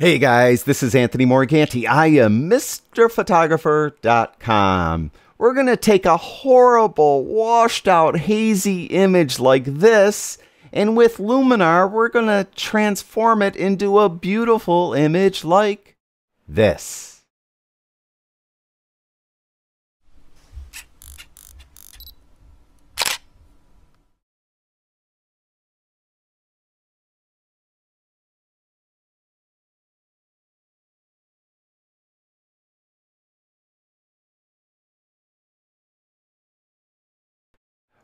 Hey guys, this is Anthony Morganti. I am MrPhotographer.com. We're going to take a horrible, washed out, hazy image like this, and with Luminar, we're going to transform it into a beautiful image like this.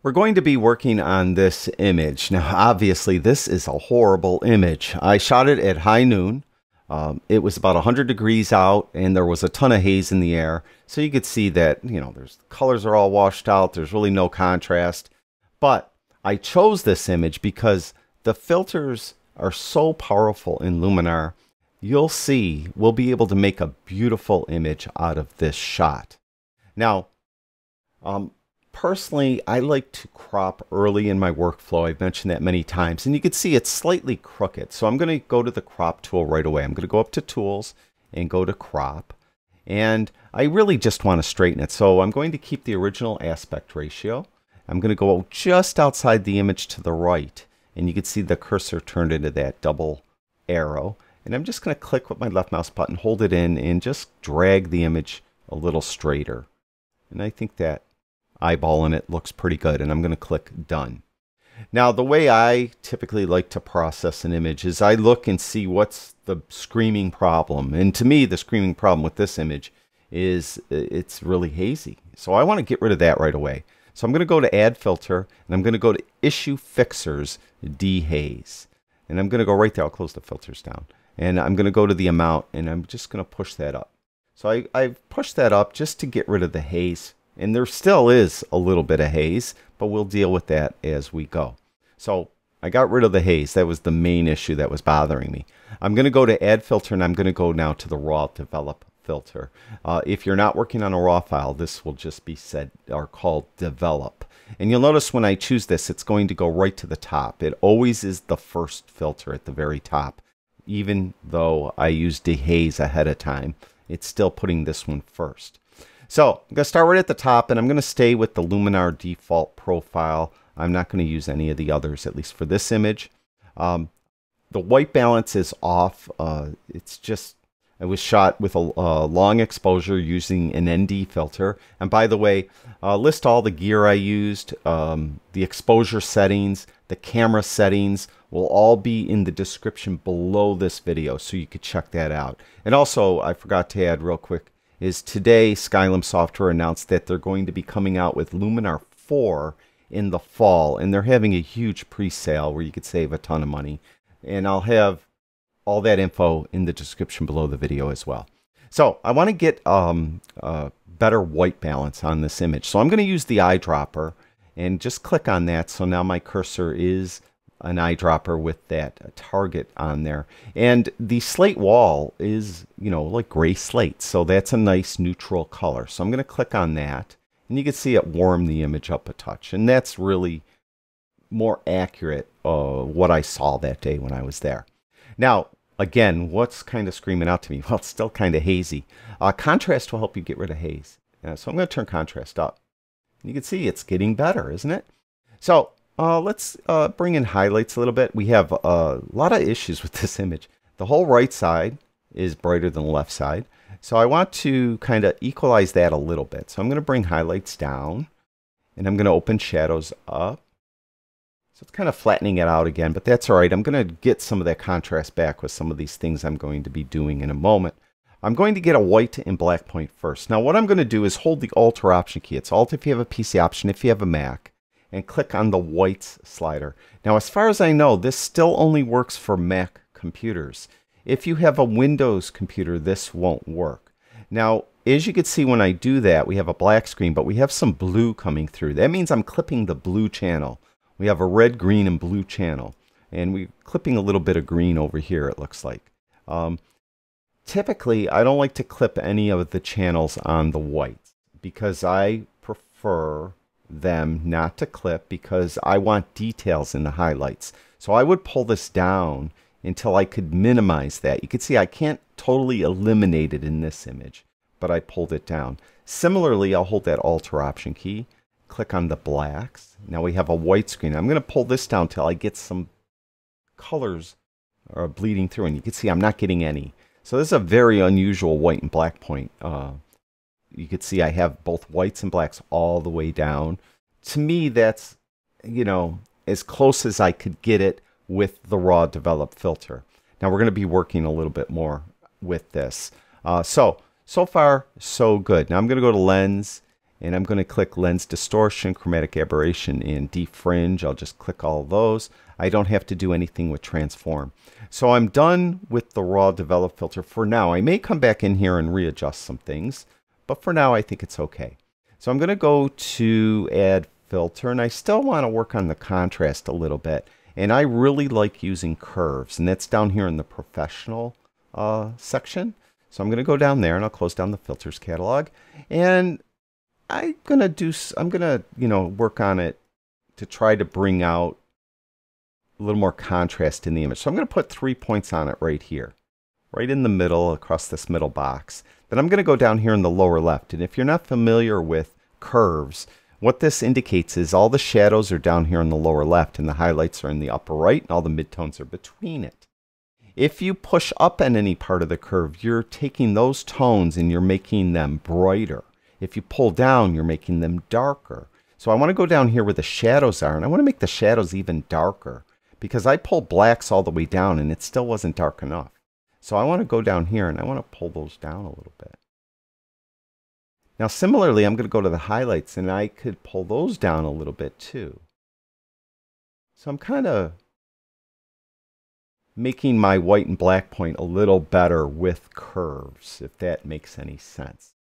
We're going to be working on this image. Now, obviously, this is a horrible image. I shot it at high noon. Um, it was about 100 degrees out and there was a ton of haze in the air. So you could see that, you know, there's colors are all washed out. There's really no contrast. But I chose this image because the filters are so powerful in Luminar. You'll see we'll be able to make a beautiful image out of this shot. Now, um, personally, I like to crop early in my workflow. I've mentioned that many times. And you can see it's slightly crooked. So I'm going to go to the crop tool right away. I'm going to go up to tools and go to crop. And I really just want to straighten it. So I'm going to keep the original aspect ratio. I'm going to go just outside the image to the right. And you can see the cursor turned into that double arrow. And I'm just going to click with my left mouse button, hold it in, and just drag the image a little straighter. And I think that eyeballing it looks pretty good and I'm going to click done. Now the way I typically like to process an image is I look and see what's the screaming problem. And to me the screaming problem with this image is uh, it's really hazy. So I want to get rid of that right away. So I'm going to go to add filter and I'm going to go to issue fixers dehaze. And I'm going to go right there. I'll close the filters down. And I'm going to go to the amount and I'm just going to push that up. So I, I've pushed that up just to get rid of the haze and there still is a little bit of haze, but we'll deal with that as we go. So I got rid of the haze. That was the main issue that was bothering me. I'm going to go to add filter and I'm going to go now to the raw develop filter. Uh, if you're not working on a raw file, this will just be said or called develop. And you'll notice when I choose this, it's going to go right to the top. It always is the first filter at the very top. Even though I used dehaze ahead of time, it's still putting this one first. So I'm going to start right at the top and I'm going to stay with the Luminar default profile. I'm not going to use any of the others, at least for this image. Um, the white balance is off. Uh, it's just, it was shot with a, a, long exposure using an ND filter. And by the way, uh, list all the gear I used, um, the exposure settings, the camera settings will all be in the description below this video. So you could check that out. And also, I forgot to add real quick, is today Skylum Software announced that they're going to be coming out with Luminar 4 in the fall, and they're having a huge pre-sale where you could save a ton of money. And I'll have all that info in the description below the video as well. So I want to get um, a better white balance on this image. So I'm going to use the eyedropper and just click on that. So now my cursor is an eyedropper with that target on there. And the slate wall is, you know, like gray slate. So that's a nice neutral color. So I'm going to click on that. And you can see it warm the image up a touch. And that's really more accurate uh, what I saw that day when I was there. Now, again, what's kind of screaming out to me? Well, it's still kind of hazy. Uh, contrast will help you get rid of haze. Uh, so I'm going to turn contrast up. You can see it's getting better, isn't it? So uh, let's uh, bring in highlights a little bit. We have a lot of issues with this image. The whole right side is brighter than the left side. So I want to kind of equalize that a little bit. So I'm going to bring highlights down and I'm going to open shadows up. So it's kind of flattening it out again, but that's all right. I'm going to get some of that contrast back with some of these things I'm going to be doing in a moment. I'm going to get a white and black point first. Now what I'm going to do is hold the Alt or Option key. It's Alt if you have a PC option if you have a Mac and click on the whites slider. Now, as far as I know, this still only works for Mac computers. If you have a Windows computer, this won't work. Now, as you can see when I do that, we have a black screen, but we have some blue coming through. That means I'm clipping the blue channel. We have a red, green, and blue channel. And we're clipping a little bit of green over here, it looks like. Um, typically, I don't like to clip any of the channels on the whites because I prefer them not to clip because I want details in the highlights. So I would pull this down until I could minimize that. You can see I can't totally eliminate it in this image, but I pulled it down. Similarly, I'll hold that Alt or Option key, click on the blacks. Now we have a white screen. I'm going to pull this down till I get some colors are bleeding through, and you can see I'm not getting any. So this is a very unusual white and black point. Uh, you can see I have both whites and blacks all the way down. To me, that's, you know, as close as I could get it with the raw developed filter. Now we're going to be working a little bit more with this. Uh, so, so far, so good. Now I'm going to go to lens and I'm going to click lens distortion, chromatic aberration, and defringe. I'll just click all those. I don't have to do anything with transform. So I'm done with the raw develop filter for now. I may come back in here and readjust some things, but for now I think it's okay. So I'm going to go to add filter, and I still want to work on the contrast a little bit. And I really like using curves, and that's down here in the professional uh, section. So I'm going to go down there and I'll close down the filters catalog. And I'm going to do, I'm going to, you know, work on it to try to bring out a little more contrast in the image. So I'm going to put three points on it right here, right in the middle across this middle box. Then I'm going to go down here in the lower left. And if you're not familiar with curves, what this indicates is all the shadows are down here in the lower left and the highlights are in the upper right and all the midtones are between it. If you push up in any part of the curve, you're taking those tones and you're making them brighter. If you pull down, you're making them darker. So I want to go down here where the shadows are and I want to make the shadows even darker because I pulled blacks all the way down and it still wasn't dark enough. So I want to go down here and I want to pull those down a little bit. Now similarly, I'm going to go to the highlights and I could pull those down a little bit too. So I'm kind of making my white and black point a little better with curves, if that makes any sense.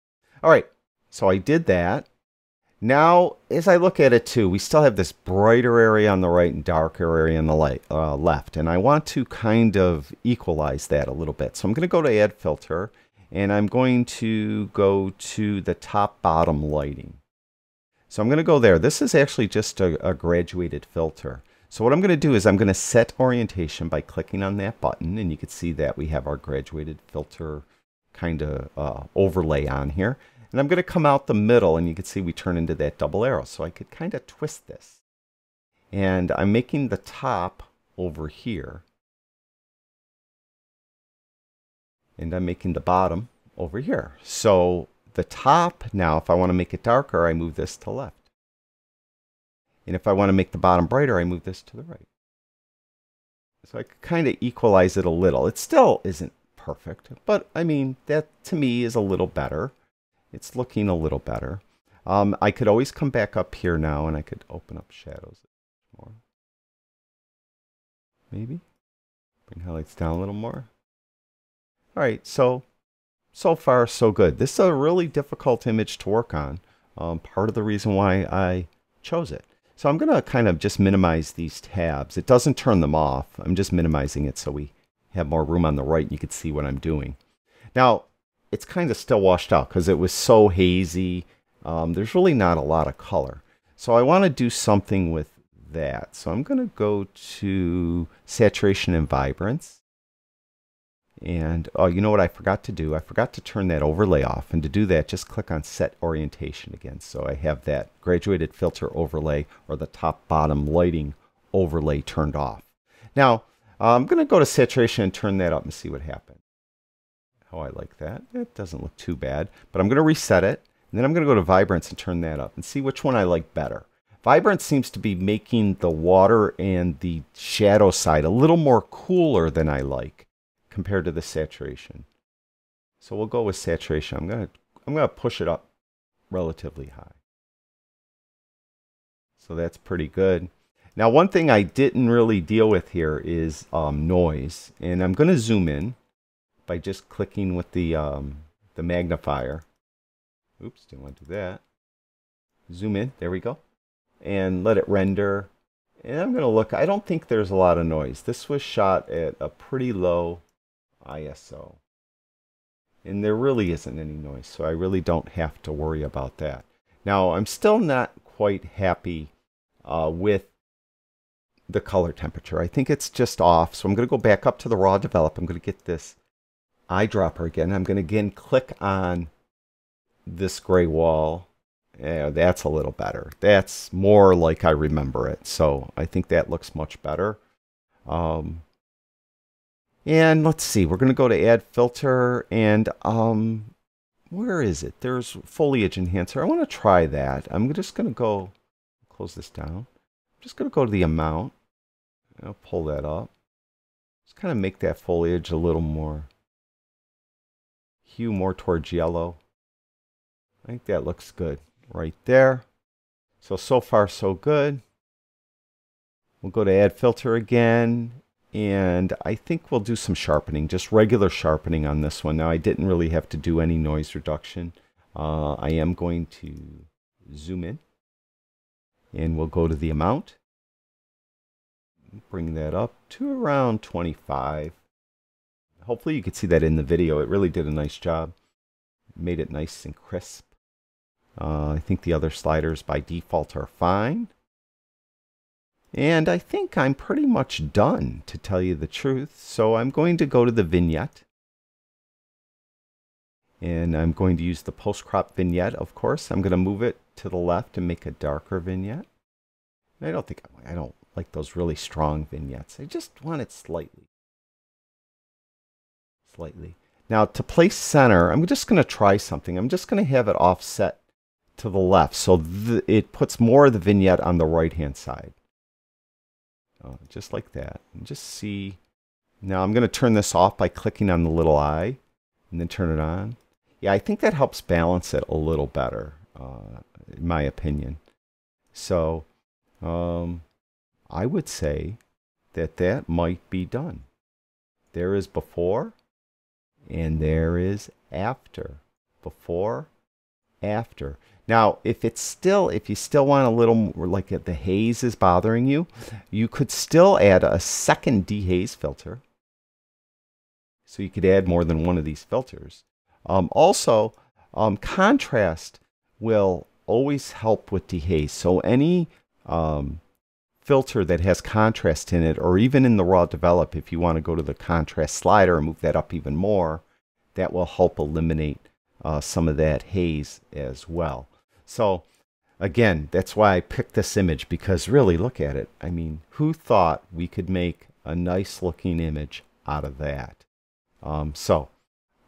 All right, so I did that. Now, as I look at it too, we still have this brighter area on the right and darker area on the light, uh, left. And I want to kind of equalize that a little bit. So I'm going to go to Add Filter, and I'm going to go to the top bottom lighting. So I'm going to go there. This is actually just a, a graduated filter. So what I'm going to do is I'm going to set orientation by clicking on that button. And you can see that we have our graduated filter kind of uh, overlay on here. And I'm going to come out the middle and you can see we turn into that double arrow. So I could kind of twist this. And I'm making the top over here. And I'm making the bottom over here. So the top now, if I want to make it darker, I move this to left. And if I want to make the bottom brighter, I move this to the right. So I could kind of equalize it a little. It still isn't perfect, but I mean, that to me is a little better. It's looking a little better. Um, I could always come back up here now and I could open up shadows more. Maybe. Bring highlights down a little more. All right, so, so far so good. This is a really difficult image to work on. Um, part of the reason why I chose it. So I'm going to kind of just minimize these tabs. It doesn't turn them off. I'm just minimizing it so we have more room on the right and you can see what I'm doing. Now, it's kind of still washed out because it was so hazy. Um, there's really not a lot of color. So I want to do something with that. So I'm going to go to saturation and vibrance. And oh, you know what I forgot to do? I forgot to turn that overlay off. And to do that, just click on set orientation again. So I have that graduated filter overlay or the top bottom lighting overlay turned off. Now, I'm going to go to saturation and turn that up and see what happens. Oh, I like that. It doesn't look too bad. But I'm going to reset it. And then I'm going to go to Vibrance and turn that up and see which one I like better. Vibrance seems to be making the water and the shadow side a little more cooler than I like compared to the saturation. So we'll go with saturation. I'm going to I'm going to push it up relatively high. So that's pretty good. Now, one thing I didn't really deal with here is um, noise. And I'm going to zoom in by just clicking with the, um, the magnifier. Oops, didn't want to do that. Zoom in, there we go. And let it render. And I'm going to look, I don't think there's a lot of noise. This was shot at a pretty low ISO. And there really isn't any noise, so I really don't have to worry about that. Now, I'm still not quite happy uh, with the color temperature. I think it's just off. So I'm going to go back up to the raw develop. I'm going to get this eyedropper again. I'm going to again click on this gray wall. Yeah, that's a little better. That's more like I remember it. So I think that looks much better. Um, and let's see, we're going to go to add filter and um, where is it? There's foliage enhancer. I want to try that. I'm just going to go close this down. I'm just going to go to the amount. I'll pull that up. Just kind of make that foliage a little more hue more towards yellow. I think that looks good right there. So, so far so good. We'll go to add filter again. And I think we'll do some sharpening, just regular sharpening on this one. Now I didn't really have to do any noise reduction. Uh, I am going to zoom in and we'll go to the amount. Bring that up to around 25. Hopefully you could see that in the video. It really did a nice job. Made it nice and crisp. Uh, I think the other sliders by default are fine. And I think I'm pretty much done, to tell you the truth. So I'm going to go to the vignette. And I'm going to use the post-crop vignette, of course. I'm going to move it to the left and make a darker vignette. I don't think, I don't like those really strong vignettes. I just want it slightly. Slightly. Now to place center, I'm just going to try something. I'm just going to have it offset to the left. So it puts more of the vignette on the right-hand side. Uh, just like that. And just see. Now I'm going to turn this off by clicking on the little eye and then turn it on. Yeah, I think that helps balance it a little better, uh, in my opinion. So um, I would say that that might be done. There is before and there is after. Before, after. Now, if it's still, if you still want a little more, like the haze is bothering you, you could still add a second dehaze filter. So you could add more than one of these filters. Um, also, um, contrast will always help with dehaze. So any um, filter that has contrast in it, or even in the raw develop, if you want to go to the contrast slider and move that up even more, that will help eliminate uh, some of that haze as well. So again, that's why I picked this image because really look at it. I mean, who thought we could make a nice looking image out of that? Um, so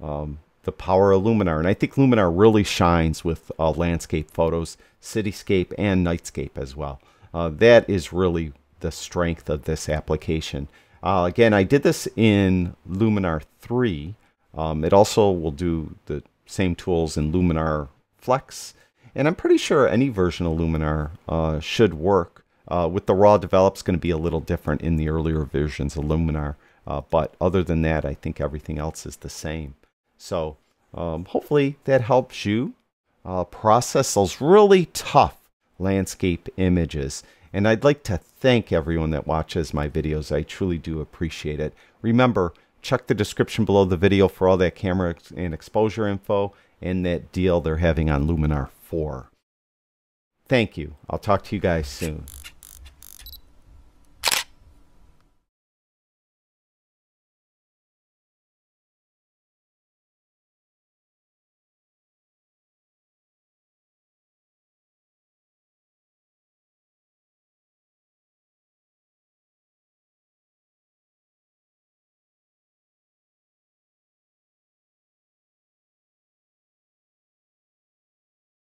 um, the power of Luminar. And I think Luminar really shines with uh, landscape photos, cityscape, and nightscape as well. Uh, that is really the strength of this application. Uh, again, I did this in Luminar 3. Um, it also will do the same tools in Luminar Flex and I'm pretty sure any version of Luminar uh, should work. Uh, with the raw develop, it's going to be a little different in the earlier versions of Luminar. Uh, but other than that, I think everything else is the same. So um, hopefully that helps you uh, process those really tough landscape images. And I'd like to thank everyone that watches my videos. I truly do appreciate it. Remember, check the description below the video for all that camera and exposure info and that deal they're having on Luminar 4. Thank you. I'll talk to you guys soon.